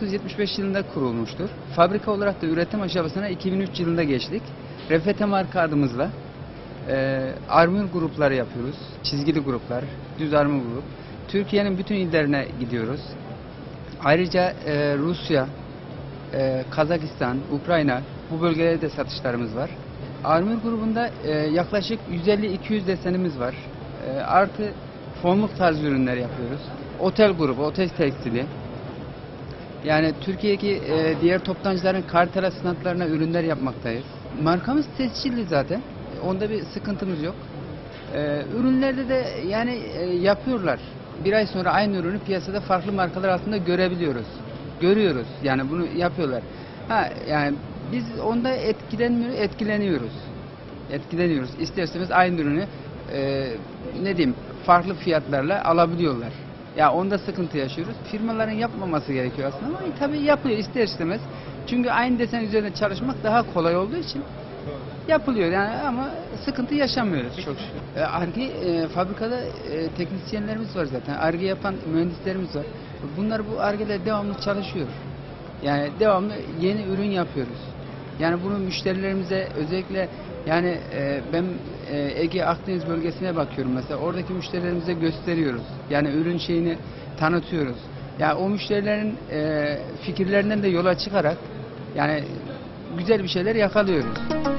1975 yılında kurulmuştur. Fabrika olarak da üretim aşamasına 2003 yılında geçtik. Refete marka adımızla e, armür grupları yapıyoruz. Çizgili gruplar, düz armür grup. Türkiye'nin bütün illerine gidiyoruz. Ayrıca e, Rusya, e, Kazakistan, Ukrayna bu bölgelerde de satışlarımız var. Armür grubunda e, yaklaşık 150-200 desenimiz var. E, artı fonluk tarzı ürünler yapıyoruz. Otel grubu, otel tekstili. Yani Türkiye'deki e, diğer toptancıların kartela sınavlarına ürünler yapmaktayız. Markamız tescilli zaten. Onda bir sıkıntımız yok. E, ürünlerde de yani e, yapıyorlar. Bir ay sonra aynı ürünü piyasada farklı markalar altında görebiliyoruz. Görüyoruz. Yani bunu yapıyorlar. Ha yani biz onda etkilenmiyoruz, etkileniyoruz. Etkileniyoruz. İsterseniz aynı ürünü e, ne diyeyim farklı fiyatlarla alabiliyorlar. Ya onda sıkıntı yaşıyoruz. Firmaların yapmaması gerekiyor aslında ama tabii yapıyor ister istemez. Çünkü aynı desen üzerinde çalışmak daha kolay olduğu için yapılıyor yani ama sıkıntı yaşamıyoruz çok şükür. E, Arge e, fabrikada e, teknisyenlerimiz var zaten. Arge yapan mühendislerimiz var. Bunlar bu Arge'de devamlı çalışıyor. Yani devamlı yeni ürün yapıyoruz. Yani bunu müşterilerimize özellikle yani e, ben e, Ege Akdeniz bölgesine bakıyorum mesela oradaki müşterilerimize gösteriyoruz. Yani ürün şeyini tanıtıyoruz. Yani o müşterilerin e, fikirlerinden de yola çıkarak yani güzel bir şeyler yakalıyoruz.